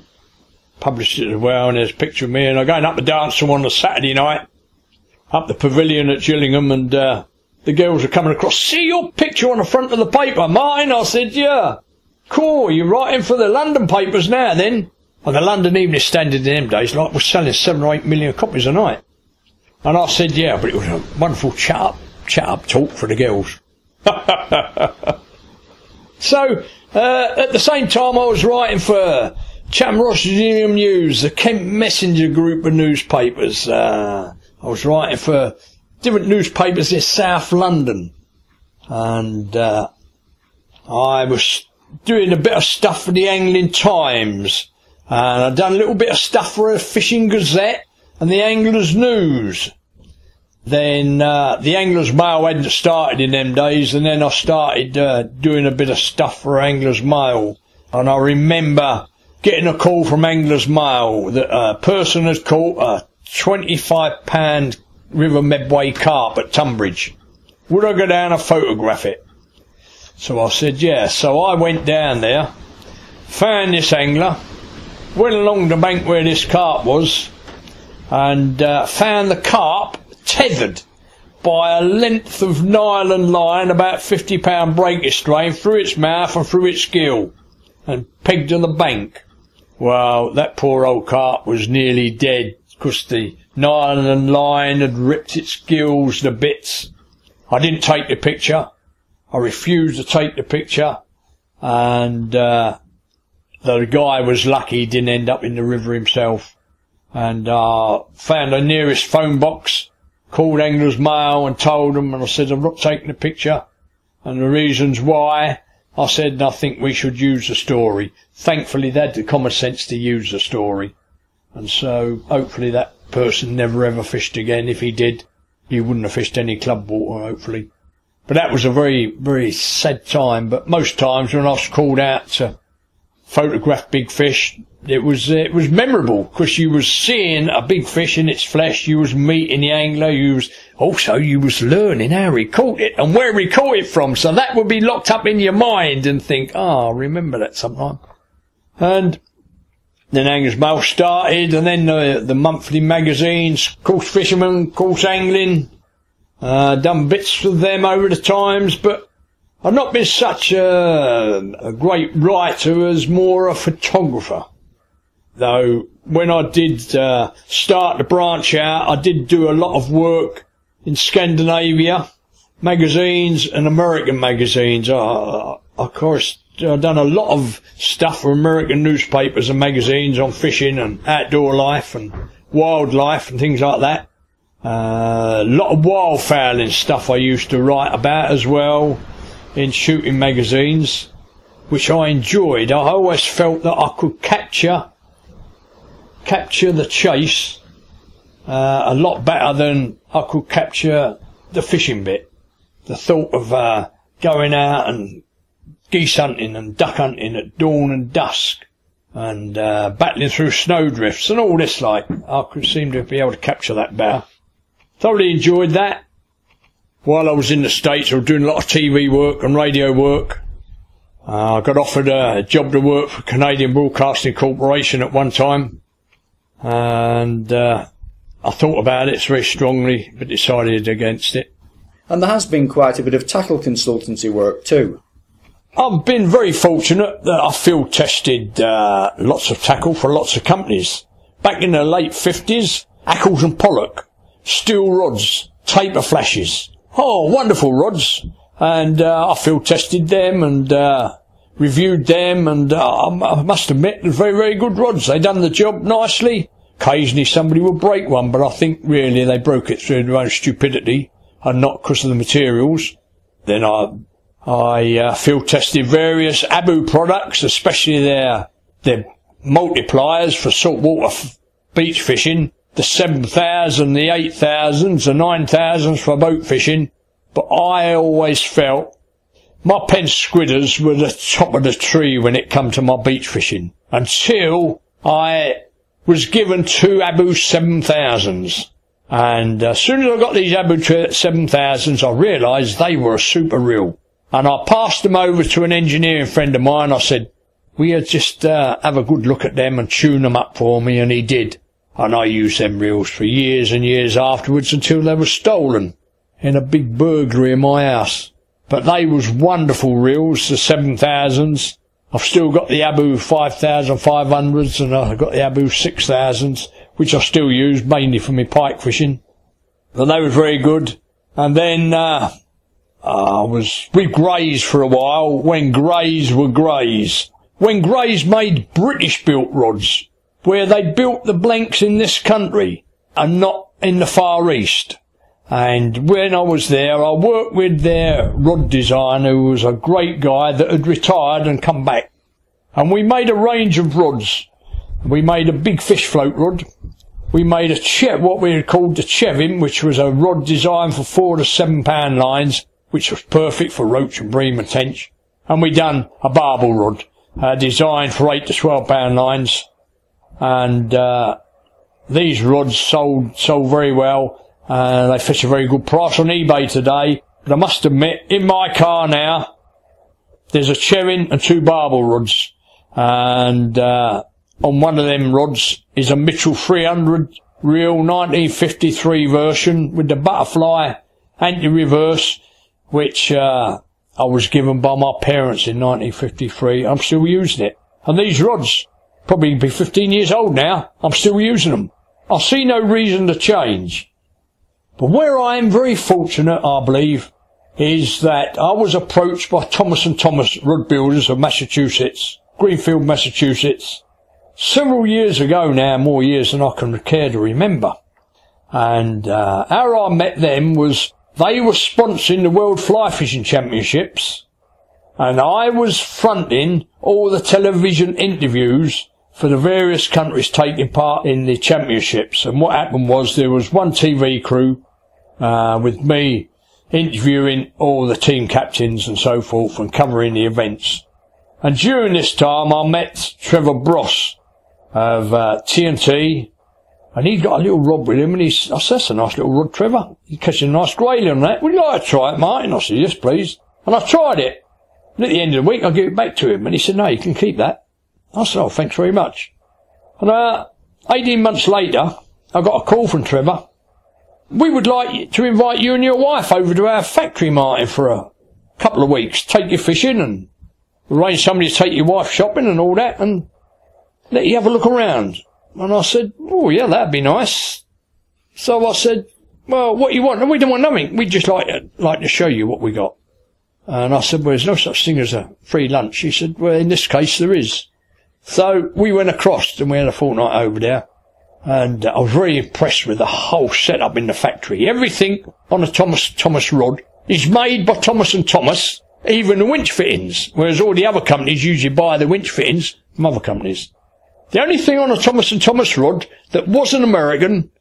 published it as well. And there's a picture of me, and I'm going up the dance on a Saturday night, up the pavilion at Gillingham, and uh, the girls were coming across. See your picture on the front of the paper, mine. I said, yeah. Cool. You're writing for the London papers now, then. And the London Evening Standard in them days, like, was selling seven or eight million copies a night. And I said, yeah, but it was a wonderful chat up, chat up talk for the girls. (laughs) so, uh, at the same time I was writing for Chatham Rochdale News, the Kent Messenger group of newspapers. Uh, I was writing for different newspapers in South London. And, uh, I was doing a bit of stuff for the Angling Times. And I'd done a little bit of stuff for a Fishing Gazette and the Anglers News. Then uh, the Anglers Mail hadn't started in them days, and then I started uh, doing a bit of stuff for Anglers Mail. And I remember getting a call from Anglers Mail that a person had caught a 25 pound River Medway carp at Tunbridge. Would I go down and photograph it? So I said, yeah. So I went down there, found this angler, went along the bank where this carp was, and uh, found the carp tethered by a length of nylon line about 50 pound breaker strain through its mouth and through its gill and pegged to the bank. Well, that poor old carp was nearly dead because the nylon line had ripped its gills to bits. I didn't take the picture. I refused to take the picture and uh, the guy was lucky he didn't end up in the river himself and uh, found the nearest phone box, called Anglers Mail and told them, and I said, I'm not taking the picture. And the reasons why, I said, I think we should use the story. Thankfully, they had the common sense to use the story. And so, hopefully that person never ever fished again. If he did, he wouldn't have fished any club water, hopefully. But that was a very, very sad time. But most times when I was called out to photograph big fish, it was it was memorable because you was seeing a big fish in its flesh. You was meeting the angler. You was also you was learning how he caught it and where he caught it from. So that would be locked up in your mind and think, oh, remember that sometime. And then Mail started, and then the, the monthly magazines, Coarse Fisherman, Coarse Angling. Uh, done bits with them over the times, but I've not been such a, a great writer as more a photographer. Though when I did uh, start to branch out, I did do a lot of work in Scandinavia magazines and American magazines. Uh, of course, I've done a lot of stuff for American newspapers and magazines on fishing and outdoor life and wildlife and things like that. Uh, a lot of wildfowling stuff I used to write about as well in shooting magazines, which I enjoyed. I always felt that I could capture capture the chase uh, a lot better than I could capture the fishing bit. The thought of uh, going out and geese hunting and duck hunting at dawn and dusk and uh, battling through snowdrifts and all this like I could seem to be able to capture that better. Thoroughly enjoyed that while I was in the States, I was doing a lot of TV work and radio work. Uh, I got offered a job to work for Canadian Broadcasting Corporation at one time. And uh, I thought about it very strongly, but decided against it. And there has been quite a bit of tackle consultancy work too. I've been very fortunate that I field tested uh, lots of tackle for lots of companies. Back in the late 50s, Accles and Pollock, steel rods, taper flashes, Oh, wonderful rods. And uh, I field tested them and uh, reviewed them, and uh, I must admit, they're very, very good rods. They done the job nicely. Occasionally somebody would break one, but I think really they broke it through their own stupidity and not because of the materials. Then I I uh, field tested various Abu products, especially their their multipliers for saltwater f- beach fishing the 7,000, the 8,000s, the 9,000s for boat fishing, but I always felt my Penn Squidders were the top of the tree when it come to my beach fishing until I was given two Abu 7000s. And as soon as I got these Abu 7000s, I realised they were a super reel. And I passed them over to an engineering friend of mine. I said, will you just uh, have a good look at them and tune them up for me? And he did. And I used them reels for years and years afterwards until they were stolen in a big burglary in my house. But they was wonderful reels, the 7000s. I've still got the Abu 5500s and I've got the Abu 6000s, which I still use mainly for my pike fishing. But they was very good. And then, uh, Uh, I was with Grays for a while when Grays were Grays. When Grays made British built rods, where they built the blanks in this country and not in the Far East. And when I was there, I worked with their rod designer, who was a great guy that had retired and come back. And we made a range of rods. We made a big fish float rod. We made a che- what we had called the Chevin, which was a rod designed for four to seven pound lines, which was perfect for roach and bream and tench. And we done a barbel rod, uh, designed for eight to twelve pound lines. And, uh, these rods sold, sold very well uh, they fetch a very good price on eBay today. But I must admit, in my car now, there's a Chevin and two barbel rods. And uh, on one of them rods is a Mitchell 300 reel 1953 version with the butterfly anti-reverse, which uh, I was given by my parents in 1953. I'm still using it. And these rods, probably be 15 years old now, I'm still using them. I see no reason to change. But where I am very fortunate, I believe, is that I was approached by Thomas and Thomas Rod Builders of Massachusetts, Greenfield, Massachusetts, several years ago now, more years than I can care to remember. And uh, how I met them was they were sponsoring the World Fly Fishing Championships, and I was fronting all the television interviews for the various countries taking part in the championships. And what happened was there was one TV crew uh, with me interviewing all the team captains and so forth and covering the events. And during this time, I met Trevor Bross of uh, TNT, and he'd got a little rod with him, and he's, I said, that's a nice little rod, Trevor. He's catching a nice grayling on that. Would you like to try it, Martin? I said, yes, please. And I tried it. And at the end of the week, I gave it back to him, and he said, no, you can keep that. I said, oh, thanks very much. And, uh, 18 months later, I got a call from Trevor, we would like to invite you and your wife over to our factory, Martin, for a couple of weeks. Take you fishing and arrange somebody to take your wife shopping and all that and let you have a look around. And I said, oh yeah, that'd be nice. So I said, well, what you want? And we don't want nothing. We'd just like to, like to show you what we got. And I said, well, there's no such thing as a free lunch. He said, well, in this case, there is. So we went across and we had a fortnight over there and I was very impressed with the whole setup in the factory. Everything on a Thomas Thomas rod is made by Thomas and Thomas, even the winch fittings, whereas all the other companies usually buy the winch fittings from other companies. The only thing on a Thomas and Thomas rod that wasn't American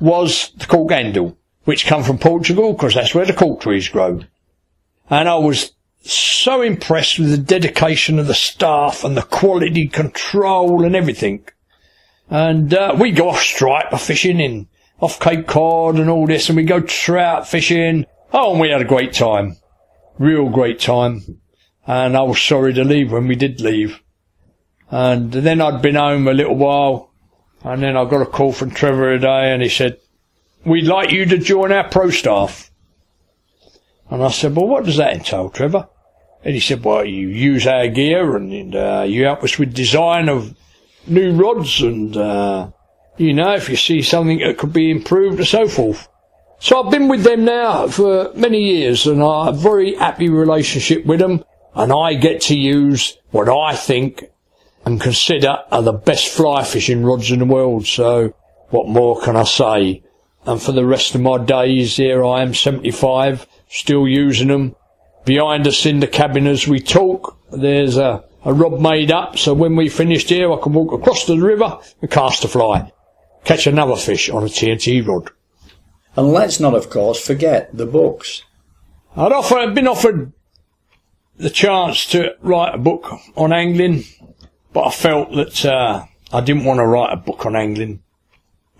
was the cork handle, which come from Portugal because that's where the cork trees grow. And I was so impressed with the dedication of the staff and the quality control and everything. And uh, we go off striper fishing in off Cape Cod and all this, and we go trout fishing. Oh, and we had a great time, real great time. And I was sorry to leave when we did leave. And then I'd been home a little while, and then I got a call from Trevor today, and he said, "We'd like you to join our pro staff." And I said, "Well, what does that entail, Trevor?" And he said, "Well, you use our gear, and uh, you help us with design of new rods and, uh, you know, if you see something that could be improved and so forth. So I've been with them now for many years and I have a very happy relationship with them and I get to use what I think and consider are the best fly fishing rods in the world. So what more can I say? And for the rest of my days here I am 75, still using them. Behind us in the cabin as we talk, there's a a rod made up, so when we finished here, I can walk across the river and cast a fly, catch another fish on a TNT rod. And let's not, of course, forget the books. I'd offer, been offered the chance to write a book on angling, but I felt that uh, I didn't want to write a book on angling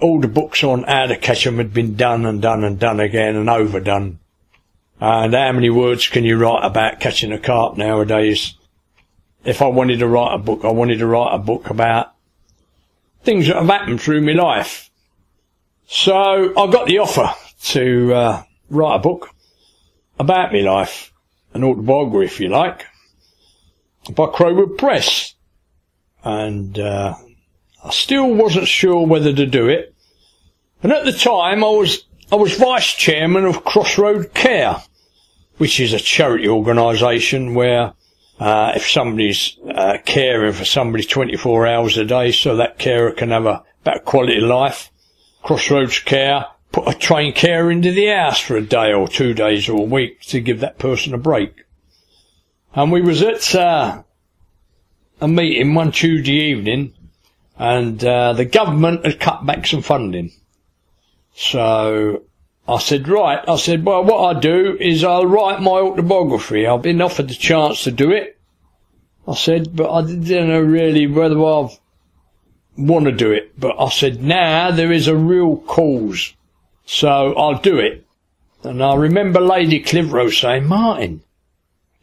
all the books on how to catch 'em had been done and done and done again and overdone. And how many words can you write about catching a carp nowadays? If I wanted to write a book, I wanted to write a book about things that have happened through my life. So I got the offer to uh, write a book about my life, an autobiography, if you like, by Crowood Press. And uh, I still wasn't sure whether to do it. And at the time, I was I was vice chairman of Crossroad Care, which is a charity organisation where uh, if somebody's uh, caring for somebody 24 hours a day so that carer can have a better quality of life, Crossroads Care put a trained carer into the house for a day or two days or a week to give that person a break. And we was at uh, a meeting one Tuesday evening and uh, the government had cut back some funding. So I said, right, I said, well, what I do is I'll write my autobiography. I've been offered the chance to do it. I said, but I didn't know really whether I want to do it. But I said, now there is a real cause. So I'll do it. And I remember Lady Clitheroe saying, Martin,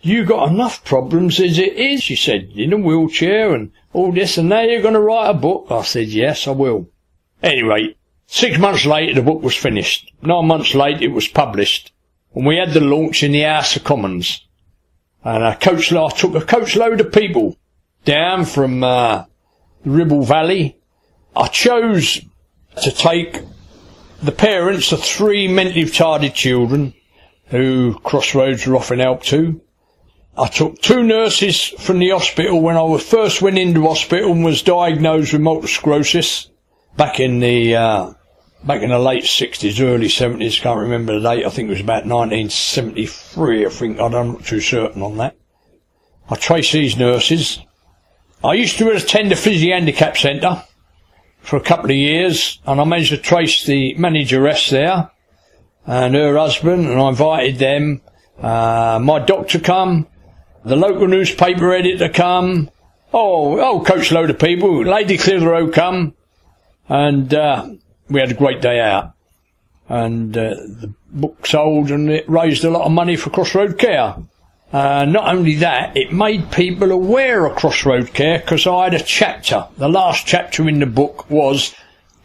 you got enough problems as it is, she said, in a wheelchair and all this, and now you're going to write a book. I said, yes, I will. Anyway, Six months later, the book was finished. Nine months later, it was published. And we had the launch in the House of Commons. And a coach, I took a coach load of people down from uh, the Ribble Valley. I chose to take the parents of three mentally retarded children who Crossroads were offering help to. I took two nurses from the hospital when I was first went into hospital and was diagnosed with multiple sclerosis back in the uh, back in the late sixties, early seventies. Can't remember the date. I think it was about 1973. I think I'm not too certain on that. I trace these nurses. I used to attend the Physio Handicap Centre for a couple of years, and I managed to trace the manageress there and her husband, and I invited them. Uh, my doctor come, the local newspaper editor come. Oh, oh, coach load of people. Lady Clitheroe come. And uh, we had a great day out. And uh, the book sold and it raised a lot of money for Crossroad Care. Uh, not only that, it made people aware of Crossroad Care because I had a chapter. The last chapter in the book was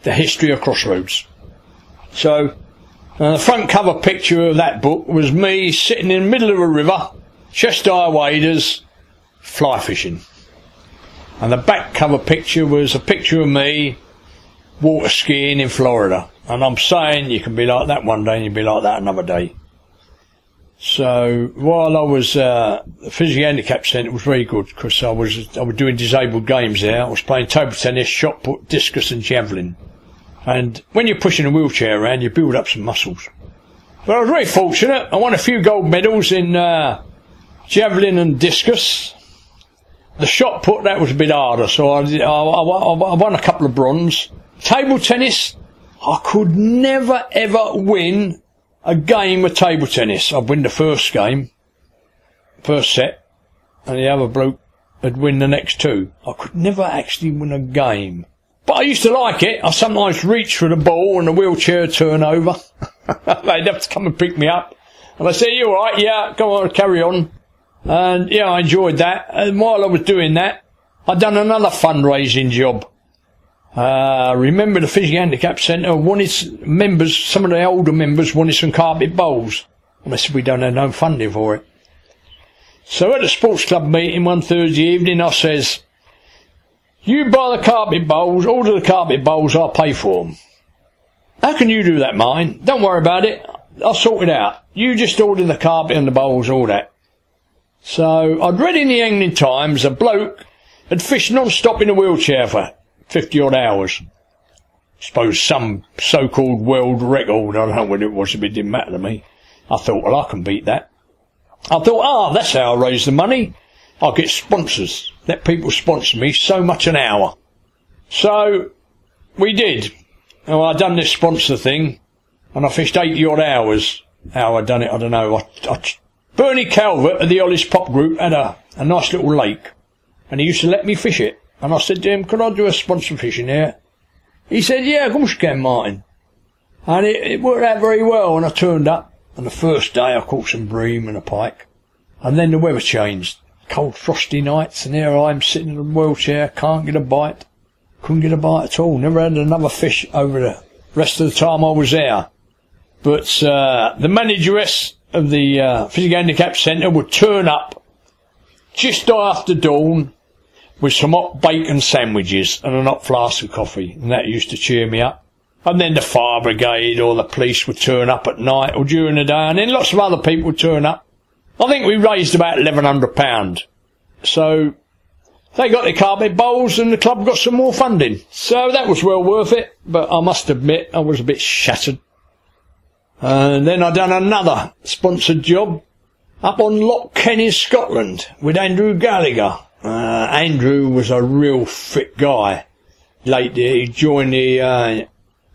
the history of Crossroads. So, uh, the front cover picture of that book was me sitting in the middle of a river, chest high waders, fly fishing. And the back cover picture was a picture of me water skiing in Florida. And I'm saying you can be like that one day and you'll be like that another day. So while I was uh, Physio Handicap Centre, it was very good because I was I was doing disabled games there. I was playing table tennis, shot put, discus, and javelin. And when you're pushing a wheelchair around, you build up some muscles. But I was very fortunate. I won a few gold medals in uh, javelin and discus. The shot put that was a bit harder, so I, I, I, won a couple of bronze. Table tennis, I could never ever win a game of table tennis. I'd win the first game, first set, and the other bloke would win the next two. I could never actually win a game. But I used to like it. I sometimes reach for the ball and the wheelchair turn over. (laughs) They'd have to come and pick me up. And I say, you alright? Yeah, go on, carry on. And yeah, I enjoyed that. And while I was doing that, I'd done another fundraising job. Uh, remember the Physio Handicap Centre wanted members, some of the older members wanted some carpet bowls. And I said, we don't have no funding for it. So at a sports club meeting one Thursday evening, I says, you buy the carpet bowls, order the carpet bowls, I'll pay for them. How can you do that, mine? Don't worry about it. I'll sort it out. You just order the carpet and the bowls, all that. So I'd read in the Evening Times a bloke had fished non-stop in a wheelchair for 50 odd hours. Suppose some so-called world record, I don't know what it was, it didn't matter to me. I thought, well, I can beat that. I thought, ah, that's how I raise the money. I'll get sponsors. Let people sponsor me so much an hour. So, we did. Well, I done this sponsor thing, and I fished 80 odd hours. How I done it, I don't know. I, I, Bernie Calvert of the Hollies Pop Group had a, a nice little lake, and he used to let me fish it. And I said to him, could I do a sponsor fishing here? He said, yeah, of course you can, Martin. And it, it worked out very well, and I turned up, and the first day I caught some bream and a pike. And then the weather changed. Cold frosty nights, and here I am sitting in a wheelchair, can't get a bite. Couldn't get a bite at all. Never had another fish over the rest of the time I was there. But uh, the manageress of the uh, Physical Handicap Centre would turn up just after dawn with some hot bacon sandwiches and a hot flask of coffee, and that used to cheer me up. And then the fire brigade or the police would turn up at night or during the day, and then lots of other people would turn up. I think we raised about eleven hundred pound. So they got their carpet bowls and the club got some more funding. So that was well worth it, but I must admit I was a bit shattered. And then I done another sponsored job up on Loch Kenny, Scotland with Andrew Gallagher. Uh, Andrew was a real fit guy. Later he joined the uh,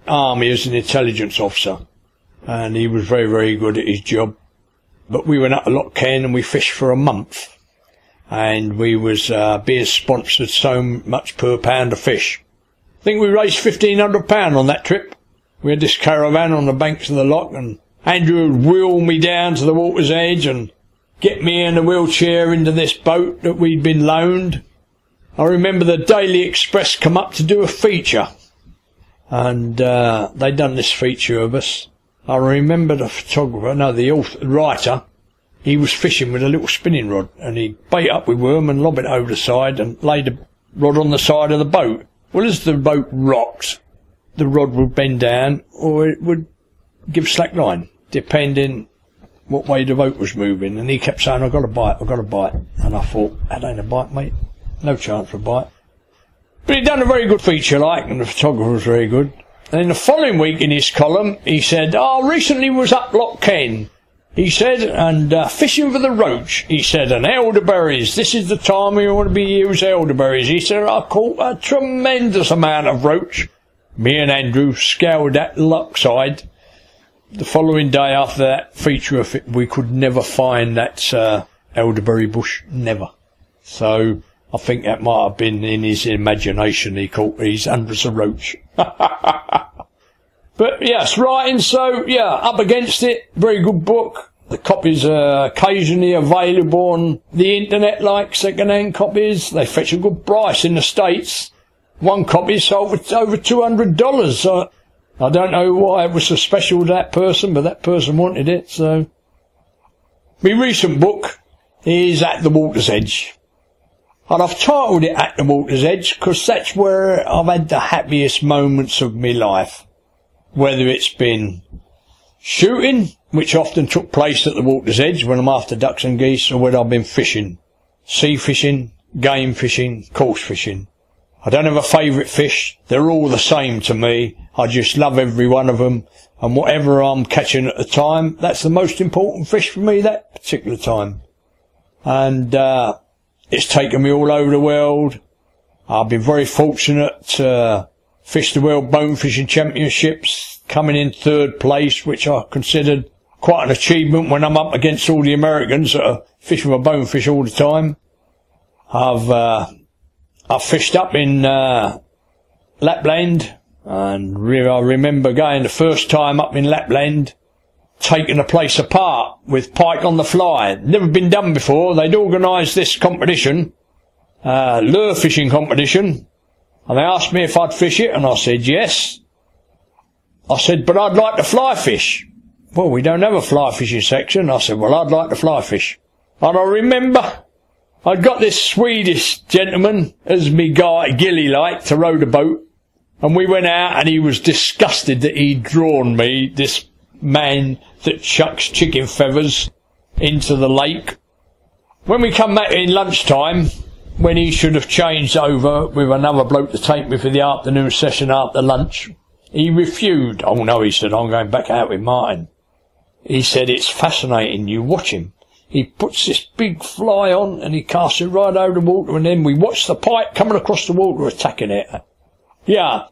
army as an intelligence officer and he was very, very good at his job. But we went up to Loch Ken and we fished for a month and we was uh, being sponsored so much per pound of fish. I think we raised fifteen hundred pound on that trip. We had this caravan on the banks of the loch, and Andrew would wheel me down to the water's edge and get me in a wheelchair into this boat that we'd been loaned. I remember the Daily Express come up to do a feature, and uh, they done this feature of us. I remember the photographer, no, the author, writer, he was fishing with a little spinning rod and he bait up with worm and lob it over the side and laid the rod on the side of the boat. Well, as the boat rocked, the rod would bend down or it would give slack line, depending what way the boat was moving. And he kept saying, I've got a bite, I've got a bite. And I thought, that ain't a bite, mate. No chance for a bite. But he'd done a very good feature, like, and the photographer was very good. And in the following week in his column, he said, Oh, recently was up Loch Ken he said, and uh, fishing for the roach, he said, and elderberries. This is the time we want to be use elderberries. He said, I caught a tremendous amount of roach. Me and Andrew scoured that loch side. The following day after that feature of it, we could never find that uh, elderberry bush. Never. So I think that might have been in his imagination. He caught these hundreds of roach. (laughs) But yes, writing, so yeah, up against it. Very good book. The copies are occasionally available on the internet, like second-hand copies. They fetch a good price in the States. One copy sold for over $200. So I don't know why it was so special to that person, but that person wanted it, so. My recent book is At the Water's Edge. And I've titled it At the Water's Edge because that's where I've had the happiest moments of my life whether it's been shooting, which often took place at the water's edge when I'm after ducks and geese, or whether I've been fishing, sea fishing, game fishing, coarse fishing. I don't have a favourite fish. They're all the same to me. I just love every one of them. And whatever I'm catching at the time, that's the most important fish for me that particular time. And, uh, it's taken me all over the world. I've been very fortunate to fish the World Bone Fishing Championships, coming in third place, which I considered quite an achievement when I'm up against all the Americans that are fishing for bonefish all the time. I've uh, I've fished up in uh, Lapland, and re- I remember going the first time up in Lapland, taking the place apart with pike on the fly. Never been done before. They'd organised this competition, uh, lure fishing competition, and they asked me if I'd fish it, and I said yes. I said, but I'd like to fly fish. Well, we don't have a fly fishing section. I said, well, I'd like to fly fish. And I remember I'd got this Swedish gentleman as me guy, Gilly like, to row the boat. And we went out and he was disgusted that he'd drawn me, this man that chucks chicken feathers into the lake. When we come back in lunchtime, when he should have changed over with another bloke to take me for the afternoon session after lunch, he refused. Oh no, he said, I'm going back out with Martin. He said, it's fascinating, you watch him. He puts this big fly on and he casts it right over the water and then we watch the pike coming across the water attacking it. Yeah.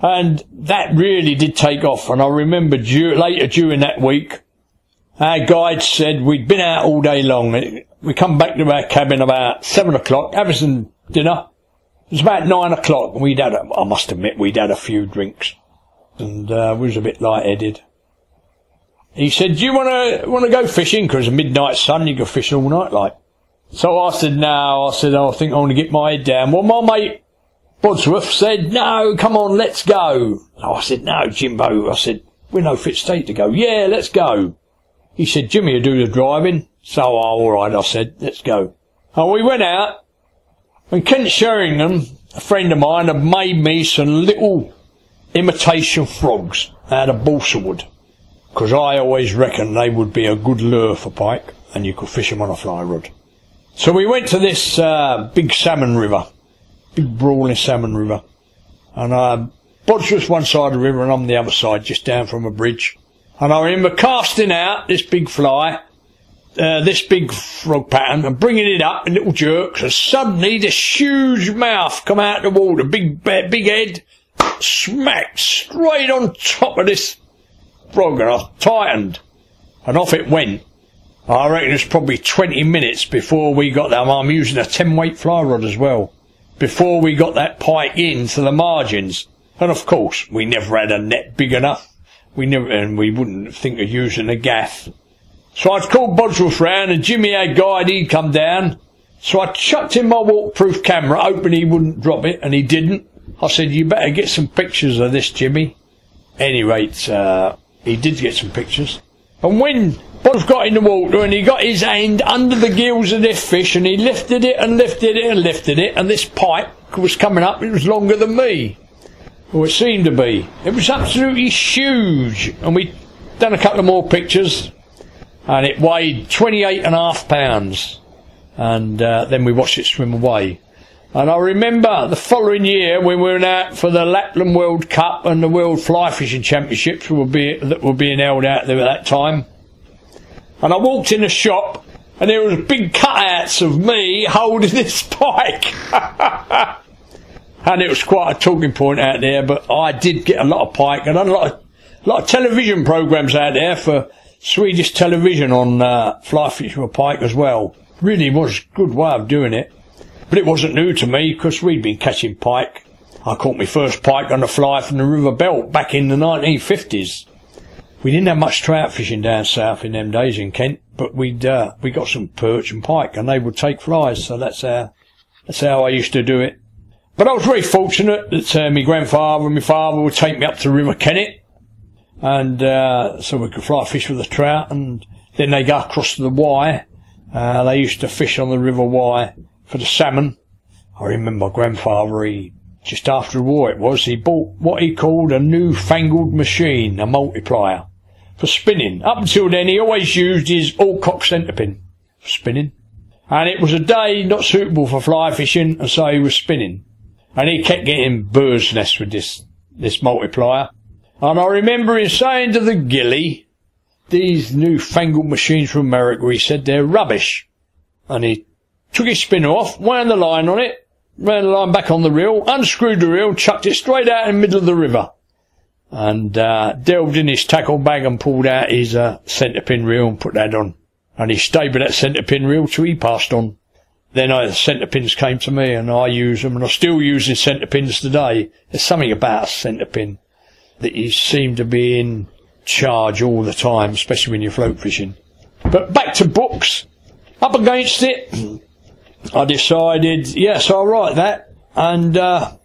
And that really did take off. And I remember later during that week, our guide said we'd been out all day long. We come back to our cabin about seven o'clock, having some dinner, It was about nine o'clock, and we'd had, a, I must admit, we'd had a few drinks, and uh, we was a bit light-headed. He said, "Do you want to want to go fishing? Because midnight sun, you go fishing all night, like." So I said, "No." I said, oh, "I think I want to get my head down." Well, my mate Bodsworth said, "No, come on, let's go." I said, "No, Jimbo." I said, "We're no fit state to go." Yeah, let's go. He said, "Jimmy will do the driving." So, oh, all right, I said, "Let's go." And we went out and Kent Sheringham, a friend of mine, had made me some little imitation frogs out of balsa wood. Because I always reckoned they would be a good lure for pike, and you could fish them on a fly rod. So we went to this uh, big salmon river, big brawling salmon river, and uh, Bodge was one side of the river and I'm the other side, just down from a bridge. And I remember casting out this big fly, uh, this big frog pattern and bringing it up in little jerks and suddenly this huge mouth come out of the water, big, big head, smacked straight on top of this frog and I tightened and off it went. I reckon it's probably 20 minutes before we got there. I'm using a 10 weight fly rod as well. Before we got that pike into the margins. And of course, we never had a net big enough. We never, and we wouldn't think of using a gaff. So I'd called Bodsworth round and Jimmy had guide, he'd come down. So I chucked in my waterproof camera, hoping he wouldn't drop it, and he didn't. I said, you better get some pictures of this, Jimmy. Any rate, uh, he did get some pictures. And when Bods got in the water and he got his hand under the gills of this fish and he lifted it and lifted it and lifted it and this pipe was coming up, it was longer than me. Or it seemed to be. It was absolutely huge. And we done a couple of more pictures and it weighed 28 and a half pounds. And uh, then we watched it swim away. And I remember the following year when we were out for the Lapland World Cup and the World Fly Fishing Championships were be, that were being held out there at that time. And I walked in a shop and there was big cutouts of me holding (laughs) this pike. and it was quite a talking point out there, but I did get a lot of pike and a lot of, a lot of television programs out there for Swedish television on uh, fly fishing with pike as well. Really was a good way of doing it. But it wasn't new to me because we'd been catching pike. I caught my first pike on a fly from the River Beult back in the 1950s. We didn't have much trout fishing down south in them days in Kent, but we'd uh, we got some perch and pike, and they would take flies. So that's how that's how I used to do it. But I was very fortunate that uh, my grandfather and my father would take me up to River Kennet and uh, so we could fly fish with the trout, and then they go across to the Wye. Uh, they used to fish on the River Wye for the salmon. I remember my grandfather, he, just after the war it was, he bought what he called a newfangled machine, a multiplier, for spinning. Up until then, he always used his Allcock centre pin for spinning. And it was a day not suitable for fly fishing, and so he was spinning. And he kept getting birds' nests with this, this multiplier. And I remember him saying to the gilly, these newfangled machines from America, he said they're rubbish. And he took his spinner off, wound the line on it, ran the line back on the reel, unscrewed the reel, chucked it straight out in the middle of the river. And uh, delved in his tackle bag and pulled out his uh, centre pin reel and put that on. And he stayed with that centre pin reel till he passed on. Then I, the centre pins came to me and I use them and I'm still the centre pins today. There's something about a centre pin that you seem to be in charge all the time, especially when you're float fishing. But back to books. Up against it, I decided, yes, I'll write that, and uh,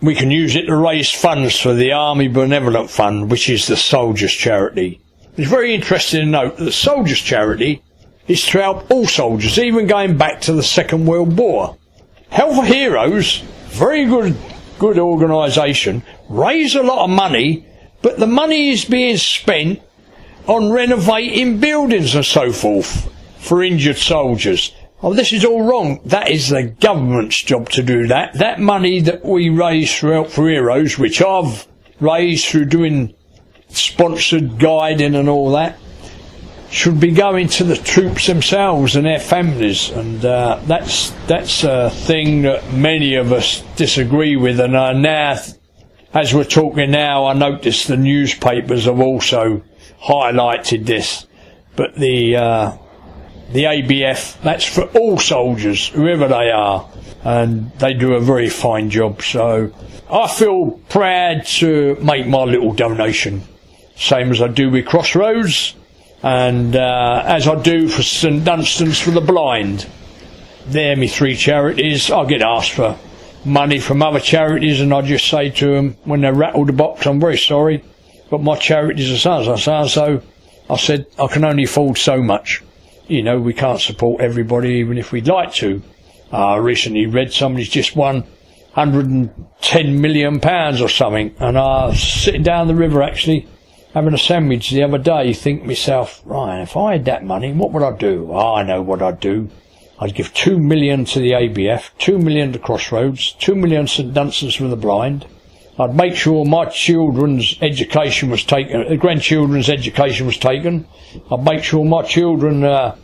we can use it to raise funds for the Army Benevolent Fund, which is the Soldiers' Charity. It's very interesting to note that the Soldiers' Charity is to help all soldiers, even going back to the Second World War. Help for Heroes, very good good organisation, raise a lot of money, but the money is being spent on renovating buildings and so forth for injured soldiers. Oh, this is all wrong. That is the government's job to do that. That money that we raise through Help for Heroes, which I've raised through doing sponsored guiding and all that, should be going to the troops themselves and their families, and uh, that's that's a thing that many of us disagree with. And uh, now, as we're talking now, I notice the newspapers have also highlighted this. But the uh, the ABF, that's for all soldiers, whoever they are, and they do a very fine job. So I feel proud to make my little donation, same as I do with Crossroads, and uh, as I do for St Dunstan's for the blind. They're my three charities. I get asked for money from other charities, and I just say to them when they rattle the box, "I'm very sorry, but my charities are so so so." I said I can only afford so much. You know, we can't support everybody, even if we'd like to. I recently read somebody's just won 110 million pounds or something, and I was sitting down the river actually having a sandwich the other day, think to myself, Ryan, if I had that money, what would I do? Oh, I know what I'd do. I'd give two million to the ABF, two million to Crossroads, two million to St Dunstan's for the blind. I'd make sure my children's education was taken, uh, grandchildren's education was taken. I'd make sure my children uh,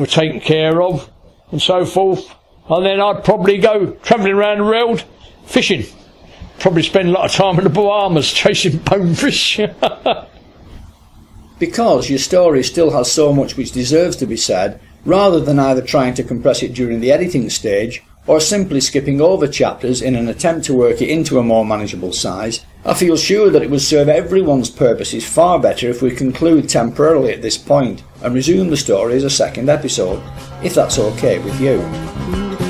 were taken care of, and so forth. And then I'd probably go travelling around the world fishing. Probably spend a lot of time in the Bahamas (laughs) chasing bonefish. (laughs) because your story still has so much which deserves to be said, rather than either trying to compress it during the editing stage or simply skipping over chapters in an attempt to work it into a more manageable size, I feel sure that it would serve everyone's purposes far better if we conclude temporarily at this point and resume the story as a second episode, if that's okay with you.